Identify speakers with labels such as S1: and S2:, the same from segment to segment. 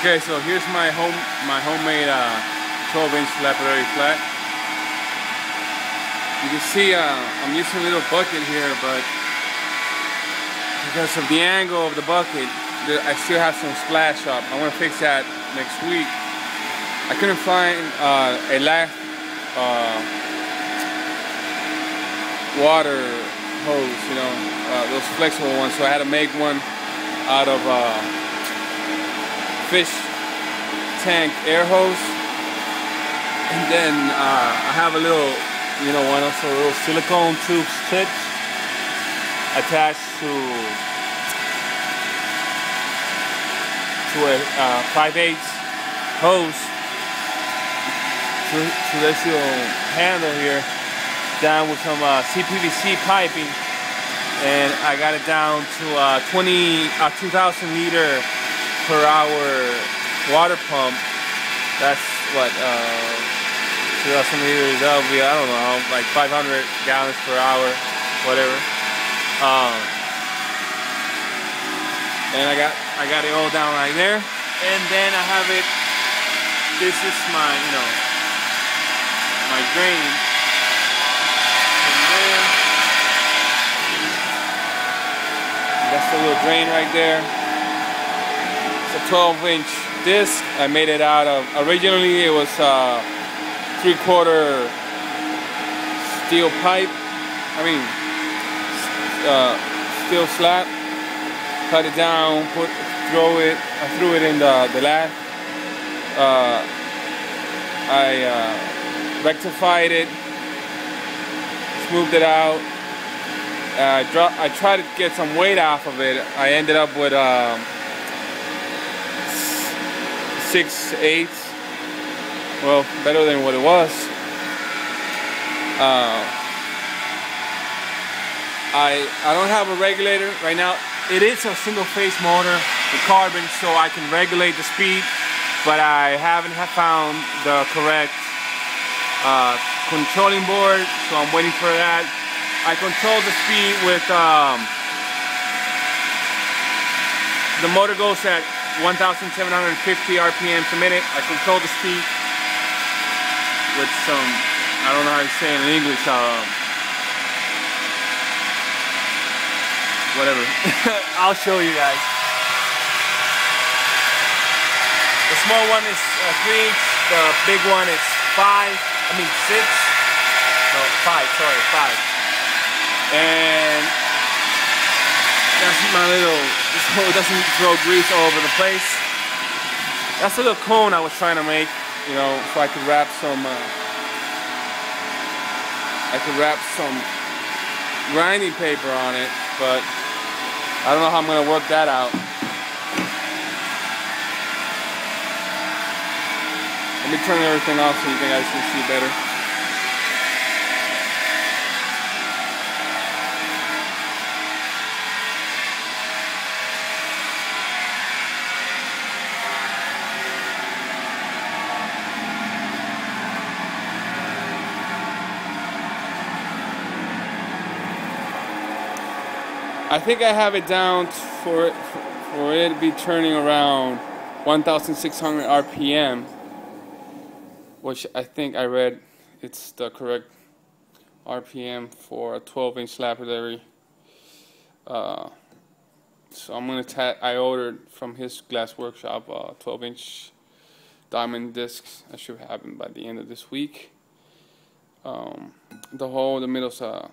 S1: Okay, so here's my home my homemade uh, 12 inch lapidary flat. You can see uh, I'm using a little bucket here, but because of the angle of the bucket, I still have some splash up. I want to fix that next week. I couldn't find uh, a last uh, water hose, you know, uh, those flexible ones. So I had to make one out of uh, fish tank air hose. And then uh, I have a little, you know, one of those little silicone tube tips attached to to a uh, 5 8 hose to, to this little handle here down with some uh, CPVC piping and I got it down to uh, 20 uh, 2000 liter per hour water pump that's what uh, 2000 liters that would be I don't know like 500 gallons per hour whatever. Um, and I got I got it all down right there. And then I have it this is my you know my drain that's the little drain right there a 12 inch disc I made it out of originally it was uh, three quarter steel pipe I mean uh, steel slab. cut it down, put, throw it, I threw it in the, the lab. Uh, I uh, rectified it, smoothed it out. Uh, I tried to get some weight off of it. I ended up with um, six eight. Well, better than what it was. Uh, I I don't have a regulator right now it is a single phase motor with carbon so I can regulate the speed but I haven't found the correct uh, controlling board so I'm waiting for that I control the speed with um, the motor goes at 1750 RPMs a minute I control the speed with some I don't know how to say it in English uh, whatever. I'll show you guys. The small one is uh, 3 inch, the big one is 5, I mean 6, no 5, sorry, 5. And that's my little, it doesn't throw grease all over the place. That's a little cone I was trying to make, you know, so I could wrap some, uh, I could wrap some grinding paper on it, but I don't know how I'm going to work that out. Let me turn everything off so you guys can see better. I think I have it down for it, for it to be turning around 1,600 RPM, which I think I read it's the correct RPM for a 12 inch lapidary. Uh, so I'm gonna tag. I ordered from his glass workshop uh, 12 inch diamond discs. I should them by the end of this week. Um, the whole the middle's uh,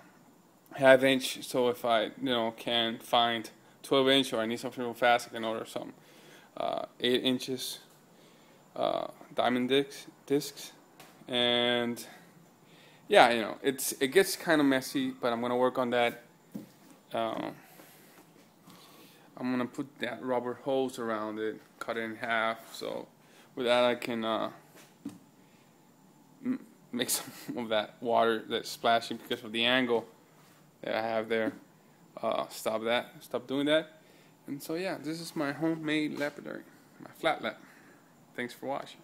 S1: half inch so if I you know can find 12 inch or I need something real fast I can order some uh, 8 inches uh, diamond discs discs. And yeah you know it's it gets kind of messy but I'm gonna work on that uh, I'm gonna put that rubber hose around it cut it in half so with that I can uh, make some of that water that's splashing because of the angle that I have there. Uh, stop that. Stop doing that. And so yeah, this is my homemade lapidary, my flat lap. Thanks for watching.